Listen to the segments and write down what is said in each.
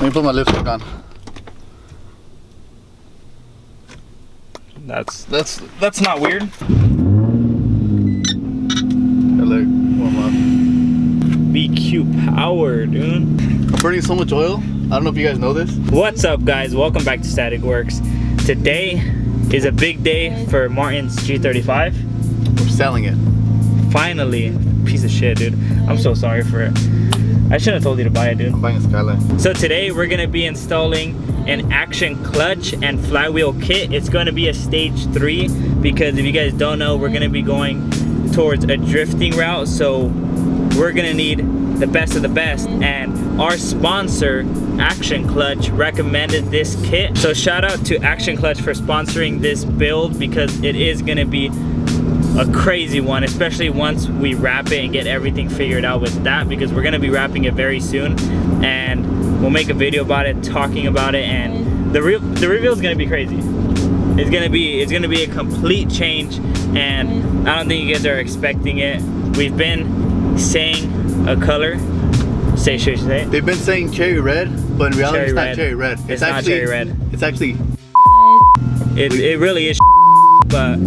Let me put my lipstick on. That's that's that's not weird. Like warm up. BQ power, dude. I'm burning so much oil. I don't know if you guys know this. What's up, guys? Welcome back to Static Works. Today is a big day for Martin's G35. We're selling it. Finally, piece of shit, dude. I'm so sorry for it. I shouldn't have told you to buy it, dude. I'm buying a Skyline. So today we're gonna be installing an action clutch and flywheel kit. It's gonna be a stage three because if you guys don't know, we're gonna be going towards a drifting route. So we're gonna need the best of the best and our sponsor Action Clutch recommended this kit. So shout out to Action Clutch for sponsoring this build because it is gonna be a crazy one, especially once we wrap it and get everything figured out with that because we're gonna be wrapping it very soon and we'll make a video about it, talking about it, and the real the reveal is gonna be crazy. It's gonna be it's gonna be a complete change and I don't think you guys are expecting it. We've been saying a color. Say should say? They've been saying cherry red, but in reality Cherry it's not red. cherry red. It's not cherry red. It's actually It, it really is but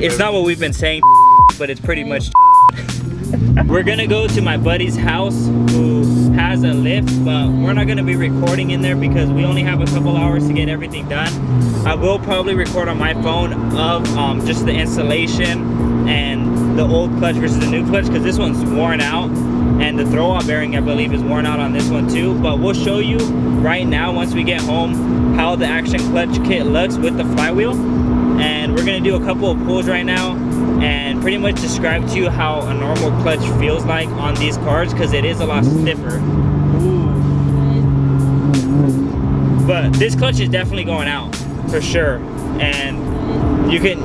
it's not what we've been saying but it's pretty much we're gonna go to my buddy's house who has a lift but we're not gonna be recording in there because we only have a couple hours to get everything done. I will probably record on my phone of um, just the installation and the old clutch versus the new clutch because this one's worn out. And the throwout bearing i believe is worn out on this one too. But we'll show you right now once we get home how the action clutch kit looks with the flywheel we're gonna do a couple of pulls right now and pretty much describe to you how a normal clutch feels like on these cars because it is a lot stiffer. But this clutch is definitely going out for sure. And you can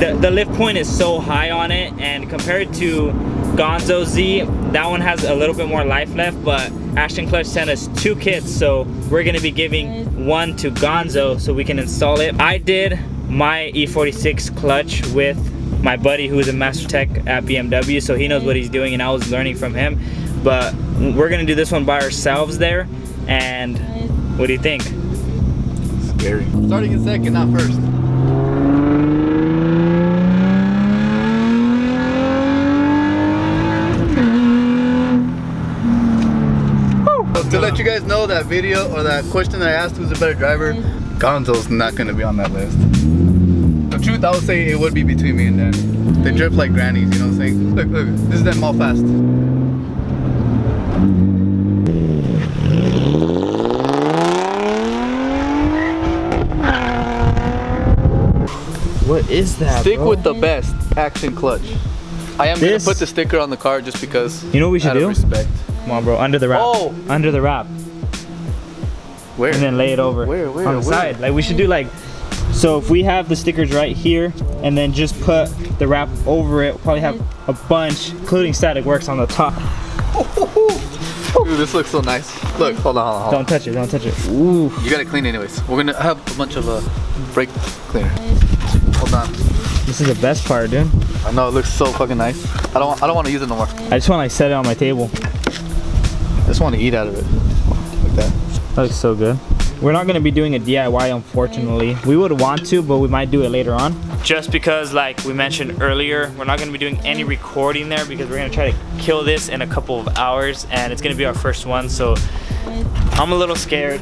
the, the lift point is so high on it and compared to Gonzo Z that one has a little bit more life left but Action Clutch sent us two kits so we're gonna be giving one to Gonzo so we can install it. I did my E46 clutch with my buddy who is a master tech at BMW so he knows what he's doing and I was learning from him but we're gonna do this one by ourselves there and what do you think? scary. Starting in second, not first. To let you guys know that video or that question that I asked who's a better driver, Gonzo's not gonna be on that list. The truth, I would say it would be between me and them. They drift like grannies, you know what I'm saying? Look, look, this is them all fast. What is that Stick with the best action clutch. I am This- gonna put the sticker on the car just because. You know what we should do? respect. Come on bro, under the wrap. Oh! Under the wrap. Where? And then lay it over. Where, where, On the where? side. Like we should do like, so if we have the stickers right here and then just put the wrap over it, we'll probably have a bunch, including Static Works on the top. Ooh, this looks so nice. Look, hold on, hold on, hold on. Don't touch it, don't touch it. Ooh. You gotta clean anyways. We're gonna have a bunch of uh, brake cleaner. Hold on. This is the best part, dude. I know it looks so fucking nice. I don't. I don't want to use it no more. I just want to like set it on my table. I just want to eat out of it, like that. That looks so good. We're not gonna be doing a DIY unfortunately. We would want to, but we might do it later on. Just because like we mentioned earlier, we're not gonna be doing any recording there because we're gonna try to kill this in a couple of hours and it's gonna be our first one, so I'm a little scared.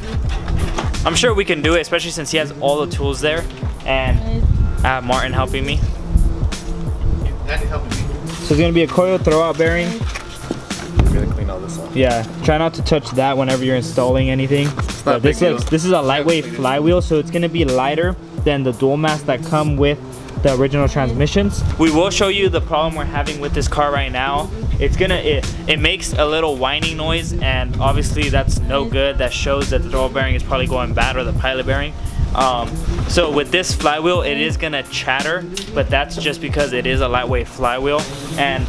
I'm sure we can do it, especially since he has all the tools there and I have Martin helping me. Andy's helping me. So it's gonna be a coil throwout bearing. I'm gonna clean all this off. Yeah, try not to touch that whenever you're installing anything. not But this big looks this is a lightweight flywheel, so it's gonna be lighter than the dual mass that come with the original transmissions. We will show you the problem we're having with this car right now. It's gonna it, it makes a little whining noise and obviously that's no good. That shows that the throw bearing is probably going bad or the pilot bearing. Um, so with this flywheel, it is gonna chatter, but that's just because it is a lightweight flywheel and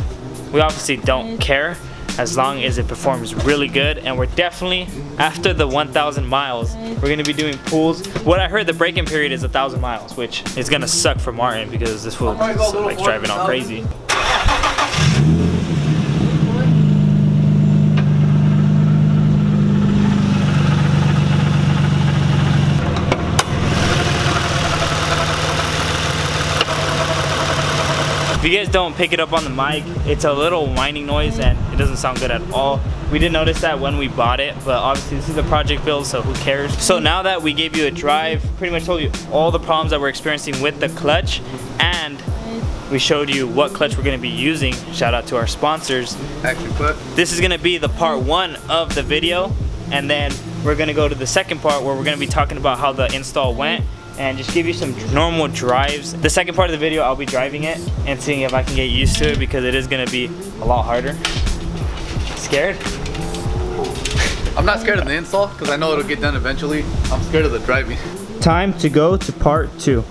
we obviously don't care as long as it performs really good. And we're definitely after the 1000 miles. We're to be doing pools. What i heard the break-in period is a thousand miles which is to suck for martin because this little like driving all crazy you guys don't pick it up on the mic, it's a little whining noise and it doesn't sound good at all. We didn't notice that when we bought it, but obviously this is a project build, so who cares? So now that we gave you a drive, pretty much told you all the problems that we're experiencing with the clutch and we showed you what clutch we're gonna be using. Shout out to our sponsors. Action clutch. This is gonna be the part one of the video and then we're gonna go to the second part where we're gonna be talking about how the install went and just give you some normal drives. The second part of the video, I'll be driving it and seeing if I can get used to it because it is gonna be a lot harder. Scared? I'm not scared of the install because I know it'll get done eventually. I'm scared of the driving. Time to go to part two.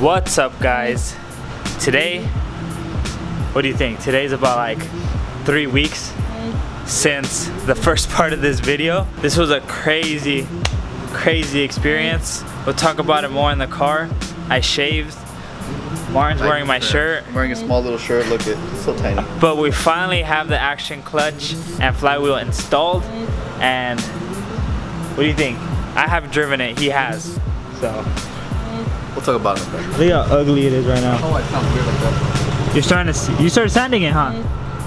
What's up guys? Today, what do you think? Today's about like three weeks since the first part of this video. This was a crazy, crazy experience. We'll talk about it more in the car. I shaved. Martin's wearing my shirt. I'm wearing a small little shirt. Look at it's so tiny. But we finally have the action clutch and flywheel installed. And what do you think? I haven't driven it. He has. So We'll talk about it. in a second. look how ugly it is right now. Oh, it sounds weird like that. You're starting to see, you started sanding it, huh?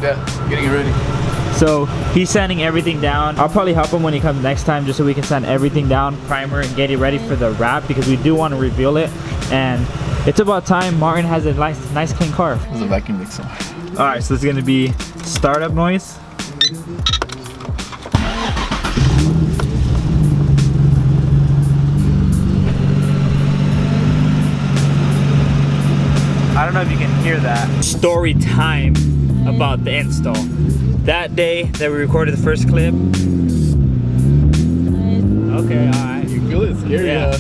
Yeah, getting it ready. So he's sanding everything down. I'll probably help him when he comes next time just so we can sand everything down, primer, and get it ready for the wrap because we do want to reveal it. And it's about time Martin has a nice, nice clean car. This is a vacuum mixer. All right, so it's gonna be startup noise. I don't know if you can hear that. Story time about the install. That day that we recorded the first clip. Okay, all right. You feel it? Scary. Yeah.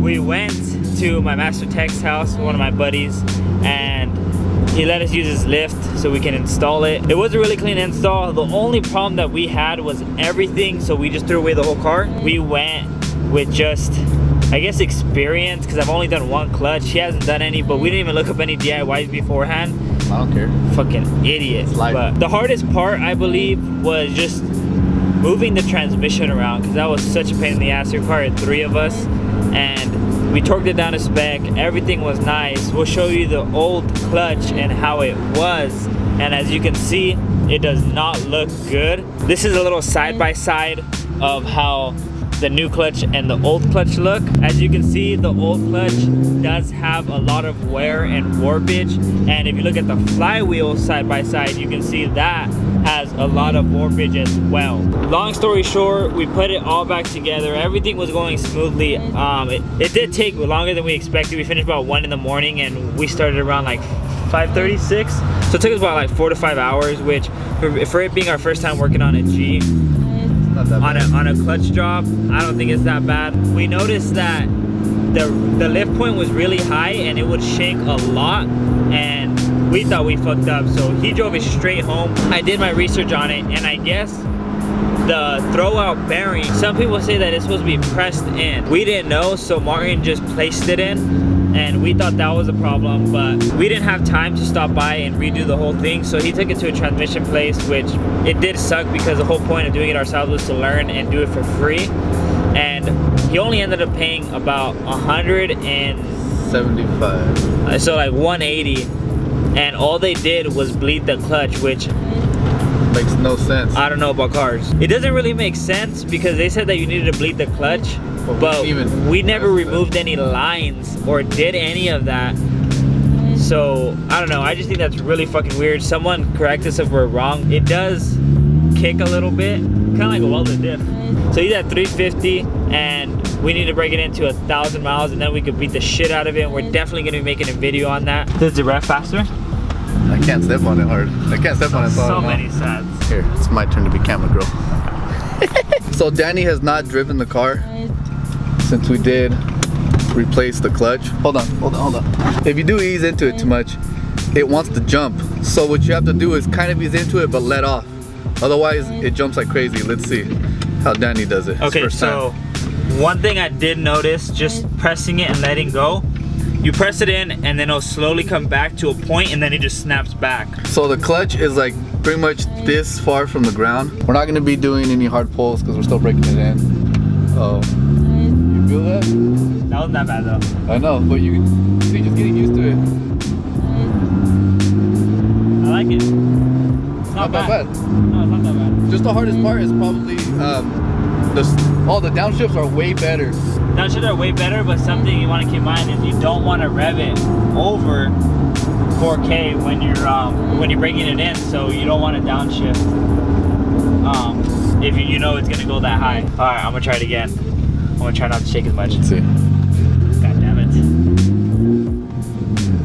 We went to my master tech's house, one of my buddies, and he let us use his lift so we can install it. It was a really clean install. The only problem that we had was everything, so we just threw away the whole car. Mm. We went with just, I guess, experience, because I've only done one clutch. He hasn't done any, but we didn't even look up any DIYs beforehand I don't care. fucking idiot. But the hardest part, I believe, was just moving the transmission around because that was such a pain in the ass. It required three of us, and we torqued it down to spec. Everything was nice. We'll show you the old clutch and how it was. And as you can see, it does not look good. This is a little side by side of how the new clutch and the old clutch look. As you can see, the old clutch does have a lot of wear and warpage. And if you look at the flywheel side by side, you can see that has a lot of warpage as well. Long story short, we put it all back together. Everything was going smoothly. Um, it, it did take longer than we expected. We finished about one in the morning and we started around like 5.36. So it took us about like four to five hours, which for, for it being our first time working on a G, on a, on a clutch drop. I don't think it's that bad. We noticed that the the lift point was really high and it would shake a lot and we thought we fucked up. So he drove it straight home. I did my research on it and I guess the throwout bearing, some people say that it's supposed to be pressed in. We didn't know, so Martin just placed it in and we thought that was a problem, but we didn't have time to stop by and redo the whole thing. So he took it to a transmission place, which it did suck because the whole point of doing it ourselves was to learn and do it for free. And he only ended up paying about a hundred and 75. uh, so like 180 and all they did was bleed the clutch which Makes no sense. i don't know about cars it doesn't really make sense because they said that you needed to bleed the clutch But we but didn't even we never removed any lines or did any of that. So i don't know. I just think that's really fucking weird. Someone correct us if we're wrong. It does kick a little bit. Kind of like a welded diff. So he's at 350 and we need to break it into a thousand miles and then we could beat the shit out of it. We're definitely going to be making a video on that. Does it rev faster? I can't step on it hard. I can't step on it so hard. many sets. Here, it's my turn to be camera girl. so Danny has not driven the car since we did replace the clutch. Hold on, hold on, hold on. If you do ease into it too much, it wants to jump. So what you have to do is kind of ease into it but let off. Otherwise, it jumps like crazy. Let's see how Danny does it. Okay so one thing i did notice just pressing it and letting go you press it in and then it'll slowly come back to a point and then it just snaps back So the clutch is like pretty much this far from the ground. We're not gonna be doing any hard pulls because we're still breaking it in. Oh, feel that? that wasn't that bad though I know, but you see just getting used to it. I like it. It's Not not, that bad. bad. No, it's not that bad. Just the hardest part is probably um, the all the downshifts are way better. Downshifts are way better, but something you want to keep in mind is you don't want to rev it over 4K when you're um, when you're bringing it in. So you don't want to downshift um, if you, you know it's gonna go that high. All right, I'm gonna try it again. I'm gonna try not to shake as much. see. God damn it.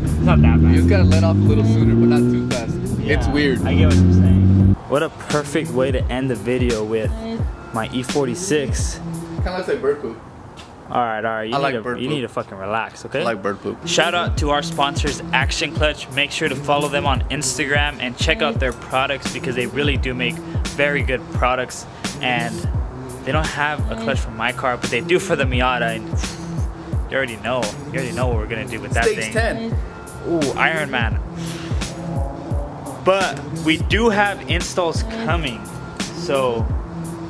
It's not that bad. You just gotta let off a little sooner, but not too fast. It's weird. I get what you're saying. What a perfect way to end the video with my E46. Kind of looks like bird poop. All right, all right. You I need like to bird you poop. need to fucking relax, okay? I like bird poop. Shout out to our sponsors, Action Clutch. Make sure to follow them on Instagram and check out their products because they really do make very good products. And they don't have a clutch for my car, but they do for the Miata. And you already know. You already know what we're gonna do with that Stage thing. 10. Ooh, Iron Man. But we do have installs coming. So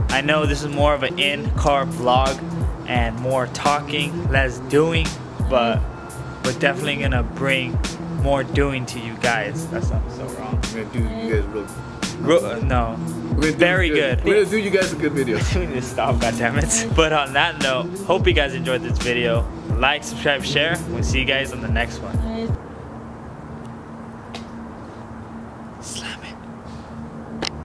I know this is more of an in-car vlog and more talking, less doing, but we're definitely gonna bring more doing to you guys. That sounds so wrong. We're gonna do you guys real. Ro- uh, no. Very you good. We're gonna do you guys a good video. we need to stop, goddammit. But on that note, hope you guys enjoyed this video. Like, subscribe, share. We'll see you guys on the next one.